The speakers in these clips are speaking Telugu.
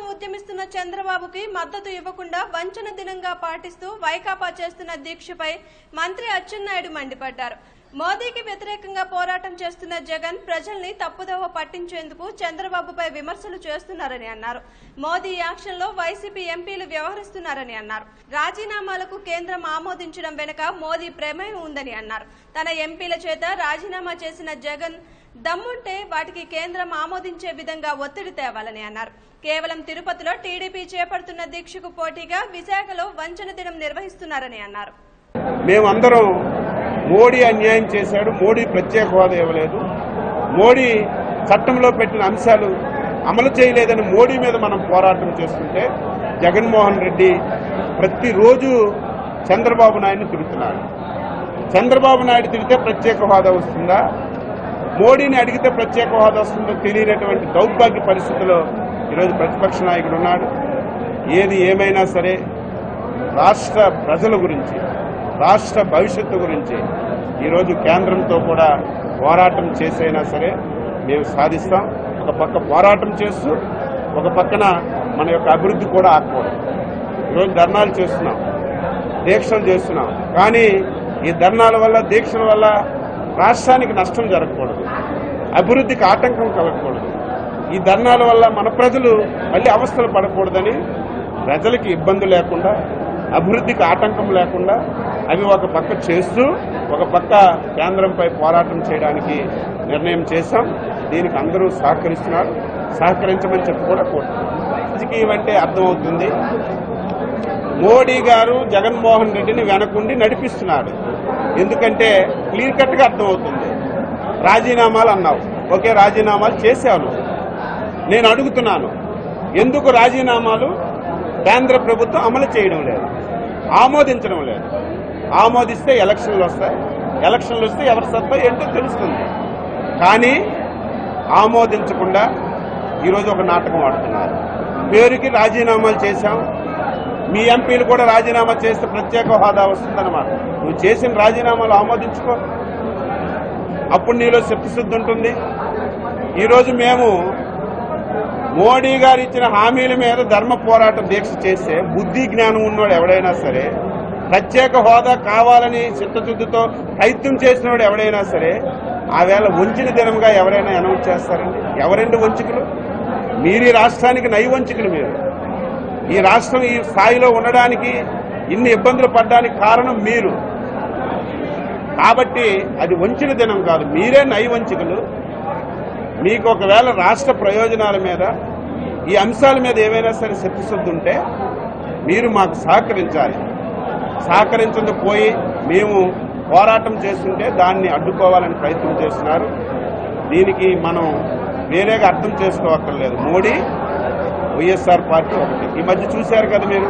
కోసం ఉద్యమిస్తున్న చంద్రబాబుకి మద్దతు ఇవ్వకుండా వంచన దినంగా పాటిస్తూ వైకాపా చేస్తున్న దీక్షపై మంత్రి అచ్చెన్నాయుడు మండిపడ్డారు. మోదీకి వ్యతిరేకంగా పోరాటం చేస్తున్న జగన్ ప్రజల్ని తప్పుదోవ పట్టించేందుకు చంద్రబాబుపై విమర్శలు చేస్తున్నారని అన్నారు. మోదీ యాక్షన్లో వైసీపీ ఎంపీలు వ్యవహరిస్తున్నారని అన్నారు. రాజీనామాలకు కేంద్రం ఆమోదించడం వెనుక మోదీ ప్రమేయం ఉందని అన్నారు. తన ఎంపీల చేత రాజీనామా చేసిన జగన్ దమ్ముంటే వాటికి కేంద్రం ఆమోదించే విధంగా ఒత్తిడి తేవాలని అన్నారు. కేవలం తిరుపతిలో టీడీపీ చేపడుతున్న దీక్షకు పోటీగా విశాఖలో వంచన దినం నిర్వహిస్తున్నారని అన్నారు. మేమందరం మోడీ అన్యాయం చేశాడు. మోడీ ప్రత్యేక హోదా ఇవ్వలేదు. మోడీ చట్టంలో పెట్టిన అంశాలు అమలు చేయలేదని మోడీ మీద మనం పోరాటం చేస్తుంటే జగన్మోహన్ రెడ్డి ప్రతిరోజు చంద్రబాబు నాయుడిని తిరుగుతున్నాడు చంద్రబాబు నాయుడు తిరిగితే ప్రత్యేక హోదా వస్తుందా? మోడీని అడిగితే ప్రత్యేక హోదా వస్తుందో తెలియనటువంటి దౌర్భాగ్య పరిస్థితిలో ఈరోజు ప్రతిపక్ష నాయకుడు ఉన్నాడు. ఏది ఏమైనా సరే రాష్ట్ర ప్రజల గురించి రాష్ట్ర భవిష్యత్తు గురించి ఈరోజు కేంద్రంతో కూడా పోరాటం చేసైనా సరే మేము సాధిస్తాం. ఒక పక్క పోరాటం చేస్తూ ఒక పక్కన మన యొక్క అభివృద్ధి కూడా ఆకూడదు ఈరోజు ధర్నాలు చేస్తున్నాం దీక్షలు చేస్తున్నాం. కానీ ఈ ధర్నాల వల్ల దీక్షల వల్ల రాష్ట్రానికి నష్టం జరగకూడదు. అభివృద్ధికి ఆటంకం కలగకూడదు. ఈ ధర్నాల వల్ల మన ప్రజలు మళ్ళీ అవస్థలు పడకూడదని ప్రజలకి ఇబ్బంది లేకుండా అభివృద్ధికి ఆటంకం లేకుండా అవి ఒక పక్క చేస్తూ ఒక పక్క కేంద్రంపై పోరాటం చేయడానికి నిర్ణయం చేశాం. దీనికి అందరూ సహకరిస్తున్నారు. సహకరించమని చెప్పి కూడా కోరుతున్నాం. రాజకీయం అంటే అర్థమవుతుంది. మోడీ గారు జగన్మోహన్ రెడ్డిని వెనకుండి నడిపిస్తున్నారు. ఎందుకంటే క్లియర్ కట్గా అర్థమవుతుంది. రాజీనామాలు అన్నావు. ఓకే రాజీనామాలు చేశావు నేను అడుగుతున్నాను ఎందుకు రాజీనామాలు కేంద్ర ప్రభుత్వం అమలు చేయడం లేదు? ఆమోదించడం లేదు. ఆమోదిస్తే ఎలక్షన్లు వస్తాయి. ఎలక్షన్లు వస్తే ఎవరి సత్తా ఏంటో తెలుస్తుంది. కానీ ఆమోదించకుండా ఈరోజు ఒక నాటకం ఆడుతున్నారు. పేరుకి రాజీనామాలు చేశాం. మీ ఎంపీలు కూడా రాజీనామా చేస్తే ప్రత్యేక హోదా వస్తుందన్నమాట. నువ్వు చేసిన రాజీనామాలు ఆమోదించుకో. అప్పుడు నీలో శక్తిశుద్ధి ఉంటుంది. ఈరోజు మేము మోడీ గారు ఇచ్చిన హామీల మీద ధర్మ పోరాట దీక్ష చేస్తే బుద్ధి జ్ఞానం ఉన్నవాడు ఎవడైనా సరే ప్రత్యేక హోదా కావాలని చిత్తశుద్ధితో ప్రయత్నం చేసినవాడు ఎవడైనా సరే ఆవేళ వంచిన దినంగా ఎవరైనా అనౌన్స్ చేస్తారండి? ఎవరండి వంచికలు? మీరు ఈ రాష్ట్రానికి నై మీరు. ఈ రాష్ట్రం ఈ స్థాయిలో ఉండడానికి ఇన్ని ఇబ్బందులు పడ్డానికి కారణం మీరు. కాబట్టి అది వంచిన దినం కాదు. మీరే నైవంచికలు. మీకు ఒకవేళ రాష్ట్ర ప్రయోజనాల మీద ఈ అంశాల మీద ఏవైనా సరే శక్తిశుద్ధి ఉంటే మీరు మాకు సహకరించాలి. సహకరించదు పోయి మేము పోరాటం చేస్తుంటే దాన్ని అడ్డుకోవాలని ప్రయత్నం చేస్తున్నారు. దీనికి మనం వేరేగా అర్థం చేసుకోవక్కర్లేదు. మోడీ వైఎస్ఆర్ పార్టీ ఒకటి. ఈ మధ్య చూశారు కదా మీరు?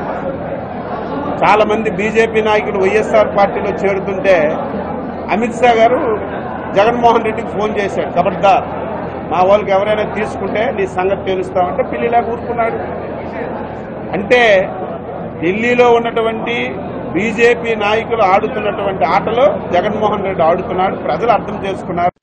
చాలామంది బీజేపీ నాయకులు వైఎస్ఆర్ పార్టీలో చేరుతుంటే అమిత్ షా గారు జగన్మోహన్ రెడ్డికి ఫోన్ చేశాడు. ఖబర్దార్ మా వాళ్ళకి ఎవరైనా తీసుకుంటే నీ సంగతి తెలుస్తామంటే పిల్లిలా కూర్చున్నాడు అంటే ఢిల్లీలో ఉన్నటువంటి బీజేపీ నాయకులు ఆడుతున్నటువంటి ఆటలో జగన్మోహన్ రెడ్డి ఆడుతున్నాడు ప్రజలు అర్థం చేసుకున్నారు.